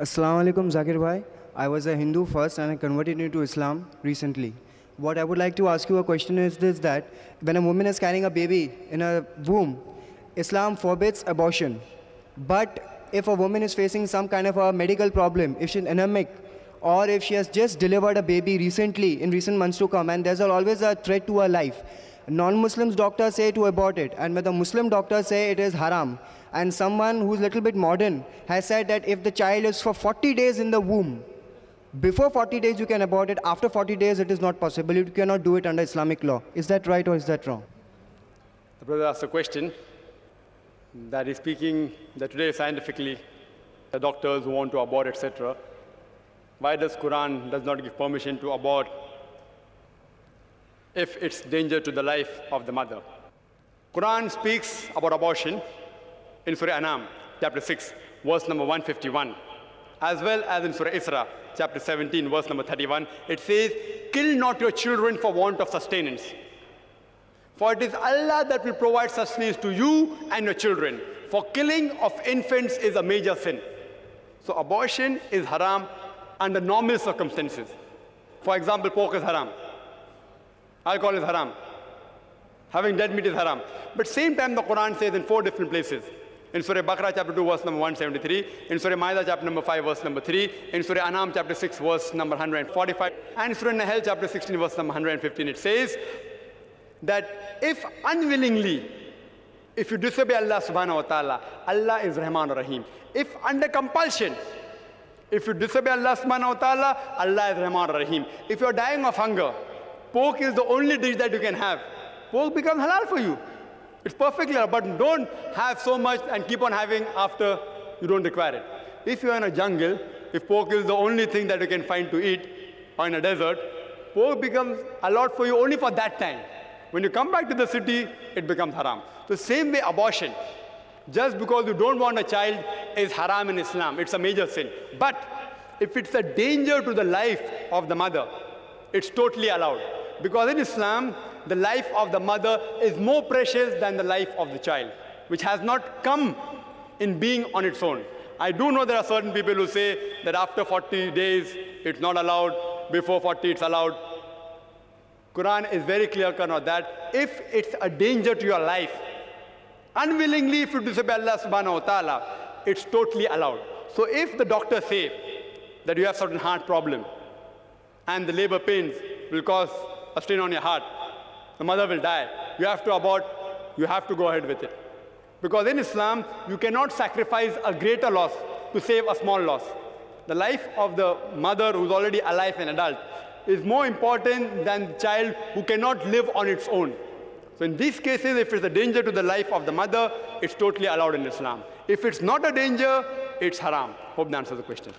Assalamu alaikum, Zakir Bhai. I was a Hindu first and I converted into Islam recently. What I would like to ask you a question is this that when a woman is carrying a baby in a womb, Islam forbids abortion. But if a woman is facing some kind of a medical problem, if she's anemic, or if she has just delivered a baby recently, in recent months to come, and there's always a threat to her life, non-Muslims doctors say to abort it, and the Muslim doctors say it is haram, and someone who's a little bit modern has said that if the child is for 40 days in the womb, before 40 days you can abort it, after 40 days it is not possible. You cannot do it under Islamic law. Is that right or is that wrong? The brother asked a question that is speaking that today scientifically, the doctors who want to abort, etc. Why does Quran does not give permission to abort if it's danger to the life of the mother? Quran speaks about abortion in Surah Anam, chapter 6, verse number 151, as well as in Surah Isra, chapter 17, verse number 31. It says, Kill not your children for want of sustenance. For it is Allah that will provide sustenance to you and your children. For killing of infants is a major sin. So abortion is haram under normal circumstances. For example, pork is haram. Alcohol is haram. Having dead meat is haram. But same time the Quran says in four different places. In Surah Baqarah chapter 2 verse number 173, in Surah Ma'idah chapter number 5 verse number 3, in Surah Anam chapter 6 verse number 145, and Surah Nahl chapter 16 verse number 115, it says that if unwillingly, if you disobey Allah subhanahu wa ta'ala, Allah is Rahman Rahim. If under compulsion, if you disobey Allah subhanahu wa ta'ala, Allah is Rahman Rahim. If you're dying of hunger, pork is the only dish that you can have. Pork becomes halal for you. It's perfectly halal, but don't have so much and keep on having after you don't require it. If you're in a jungle, if pork is the only thing that you can find to eat, or in a desert, pork becomes allowed for you only for that time. When you come back to the city, it becomes haram. The same way abortion. Just because you don't want a child is haram in Islam. It's a major sin. But if it's a danger to the life of the mother, it's totally allowed. Because in Islam, the life of the mother is more precious than the life of the child, which has not come in being on its own. I do know there are certain people who say that after 40 days, it's not allowed, before 40, it's allowed. Quran is very clear on that. If it's a danger to your life, unwillingly if you disobey Allah subhanahu wa ta'ala, it's totally allowed. So if the doctor say that you have certain heart problem and the labor pains will cause a strain on your heart, the mother will die. You have to abort, you have to go ahead with it. Because in Islam, you cannot sacrifice a greater loss to save a small loss. The life of the mother who's already alive and adult is more important than the child who cannot live on its own. So in these cases, if it's a danger to the life of the mother, it's totally allowed in Islam. If it's not a danger, it's haram. Hope that answers the question.